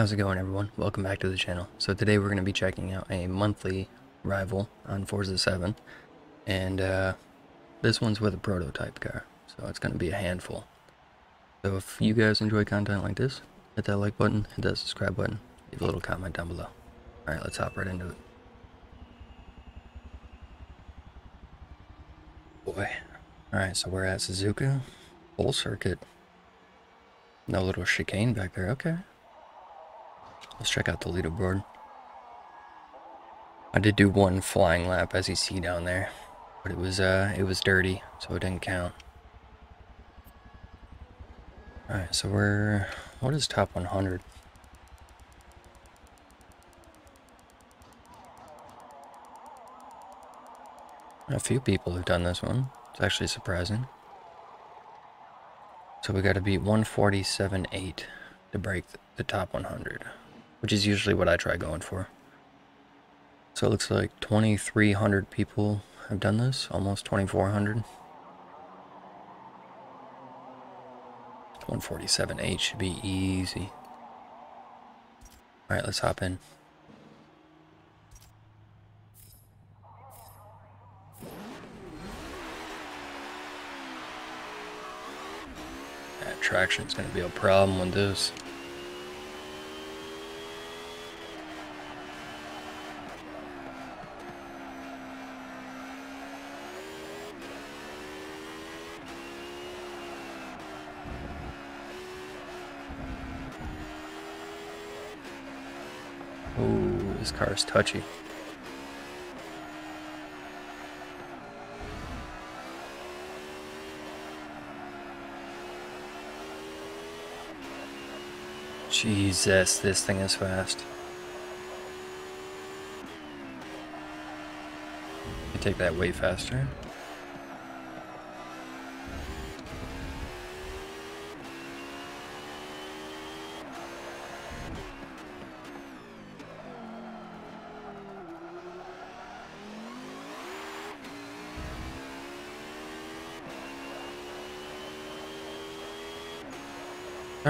How's it going everyone? Welcome back to the channel. So today we're going to be checking out a monthly rival on Forza 7 and uh, this one's with a prototype car so it's going to be a handful. So if you guys enjoy content like this, hit that like button, hit that subscribe button, leave a little comment down below. Alright, let's hop right into it. Boy. Alright, so we're at Suzuka. Full circuit. No little chicane back there, okay. Let's check out the leaderboard. I did do one flying lap as you see down there, but it was uh it was dirty, so it didn't count. Alright, so we're what is top 100? A few people have done this one. It's actually surprising. So we got to beat 147.8 to break the top 100 which is usually what I try going for. So it looks like 2,300 people have done this, almost 2,400. 147.8 should be easy. Alright, let's hop in. That traction's gonna be a problem with this. Oh, this car is touchy. Jesus, this thing is fast. You take that way faster.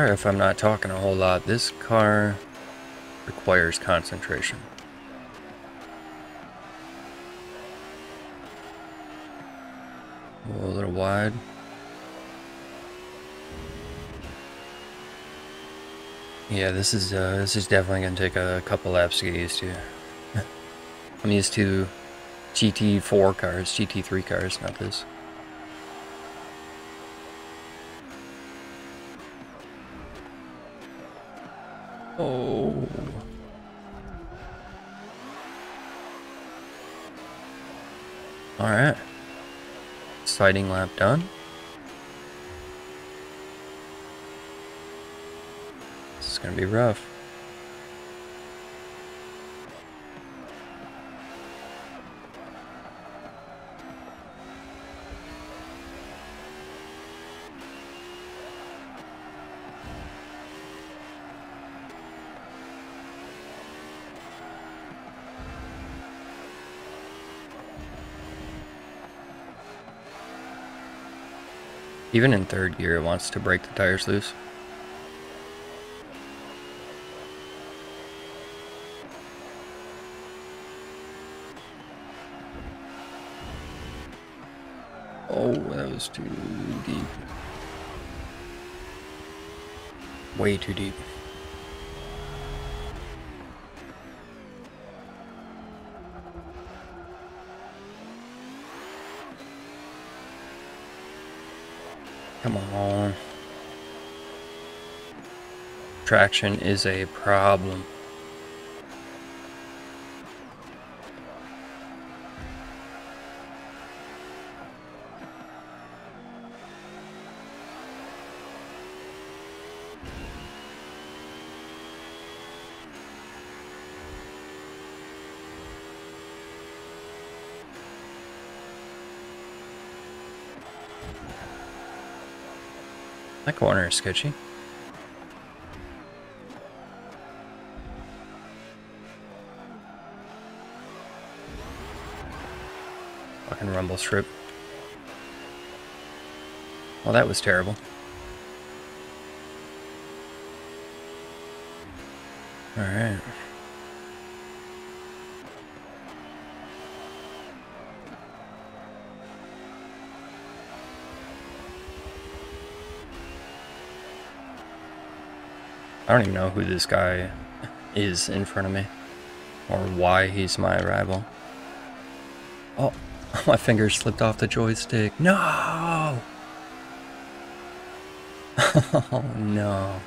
Sorry if I'm not talking a whole lot. This car requires concentration. a little wide. Yeah, this is uh, this is definitely gonna take a couple laps to get used to. I'm used to GT4 cars, GT3 cars, not this. Oh. Alright. Exciting lap done. This is going to be rough. Even in third gear, it wants to break the tires loose. Oh, that was too deep. Way too deep. Come on. Traction is a problem. That corner is sketchy. Fucking rumble strip. Well, that was terrible. Alright. I don't even know who this guy is in front of me or why he's my rival. Oh, my fingers slipped off the joystick. No! Oh no.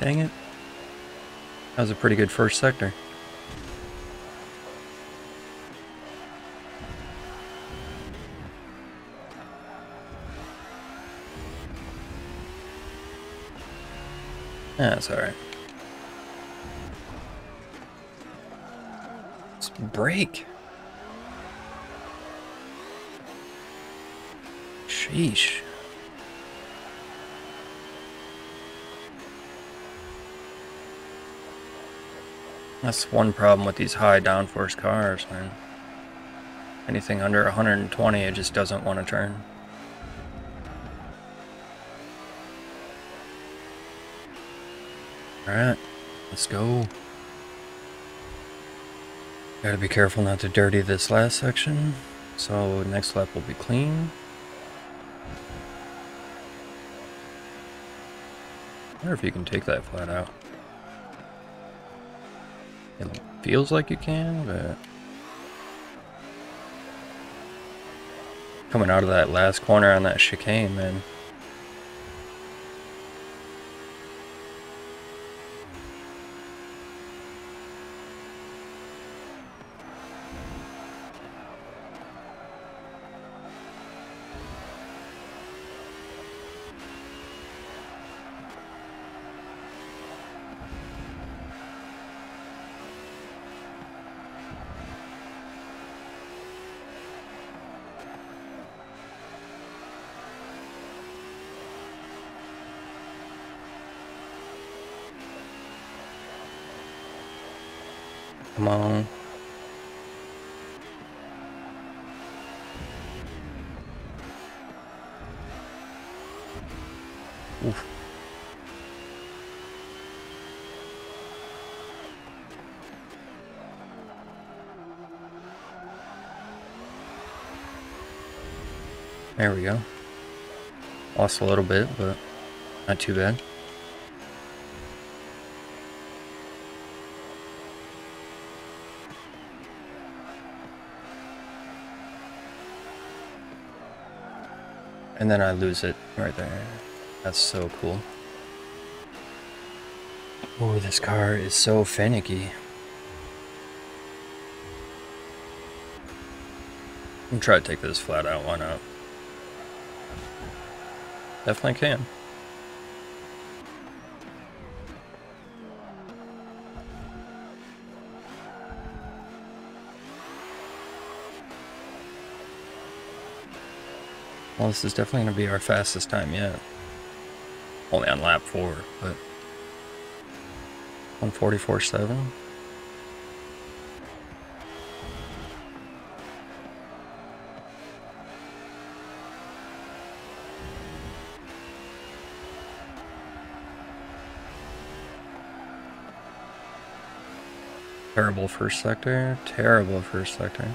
Dang it. That was a pretty good first sector. That's alright. Brake. Sheesh. That's one problem with these high downforce cars, man. Anything under 120, it just doesn't want to turn. Alright, let's go. Gotta be careful not to dirty this last section. So next lap will be clean. I wonder if you can take that flat out. It feels like you can, but... Coming out of that last corner on that chicane, man. Come on. Oof. There we go. Lost a little bit, but not too bad. And then I lose it right there. That's so cool. Oh, this car is so finicky. I'm try to take this flat out, one not? Definitely can. Well, this is definitely going to be our fastest time yet. Only on lap 4, but... 144.7? Terrible first sector. Terrible first sector.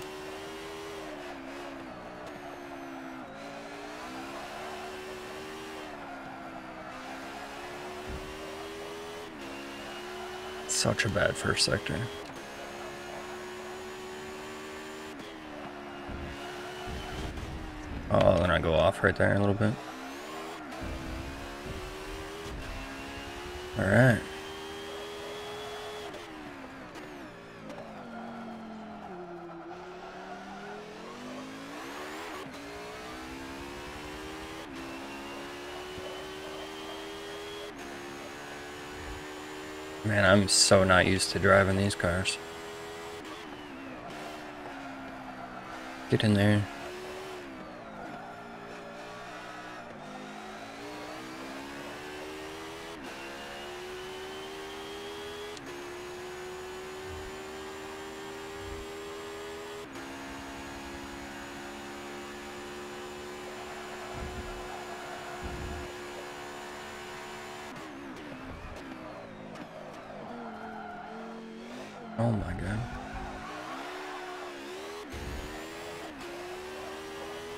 Such a bad first sector. Oh, then I go off right there a little bit. Alright. Man, I'm so not used to driving these cars. Get in there. Oh my god.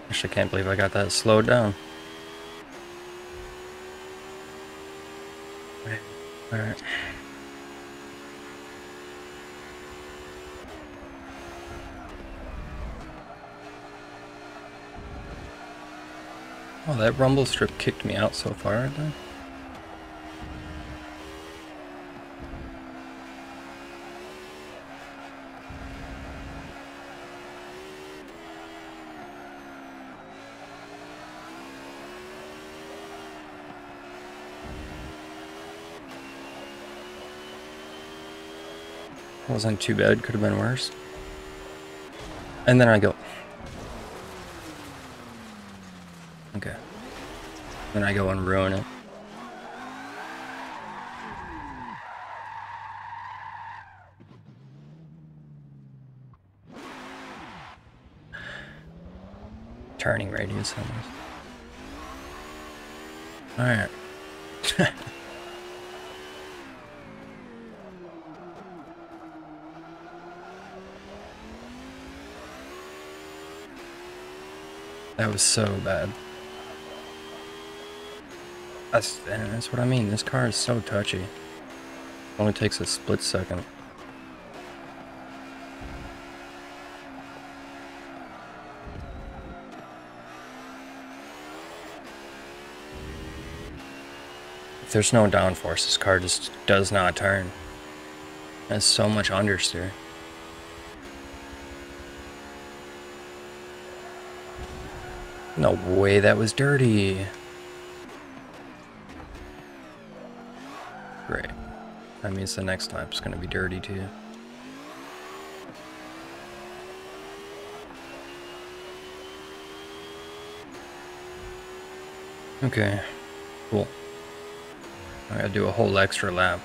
Actually, can't believe I got that slowed down. Alright. Oh, that rumble strip kicked me out so far then. Wasn't too bad, could have been worse. And then I go. Okay. Then I go and ruin it. Turning radius almost. Alright. That was so bad. That's, that's what I mean. This car is so touchy. Only takes a split second. If there's no downforce, this car just does not turn. Has so much understeer. No way, that was dirty. Great. That means the next lap's gonna be dirty too. Okay, cool. I gotta do a whole extra lap.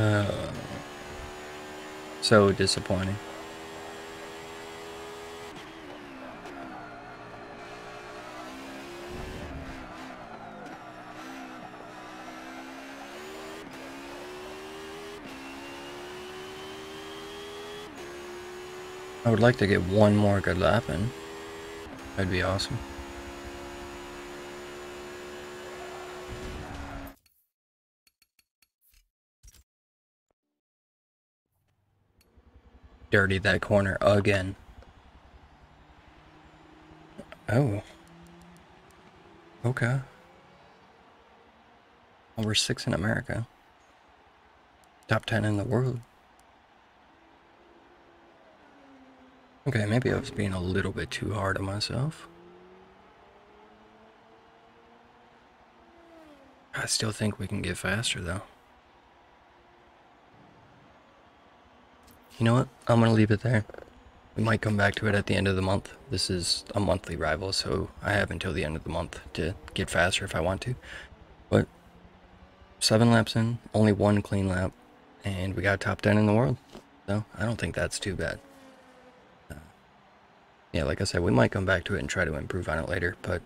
Uh, so disappointing. I would like to get one more good lap in. That'd be awesome. Dirty that corner again. Oh. Okay. Over six in America. Top 10 in the world. Okay, maybe I was being a little bit too hard on myself. I still think we can get faster though. You know what? I'm going to leave it there. We might come back to it at the end of the month. This is a monthly rival, so I have until the end of the month to get faster if I want to. But seven laps in, only one clean lap, and we got top 10 in the world. So I don't think that's too bad. Uh, yeah, like I said, we might come back to it and try to improve on it later, but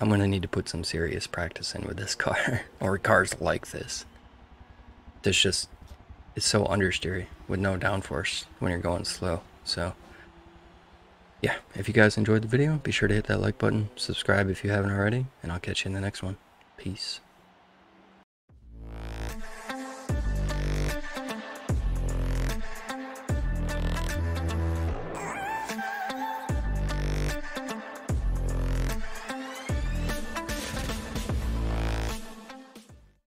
I'm going to need to put some serious practice in with this car, or cars like this. This just it's so understeery with no downforce when you're going slow. So yeah, if you guys enjoyed the video, be sure to hit that like button, subscribe if you haven't already, and I'll catch you in the next one. Peace.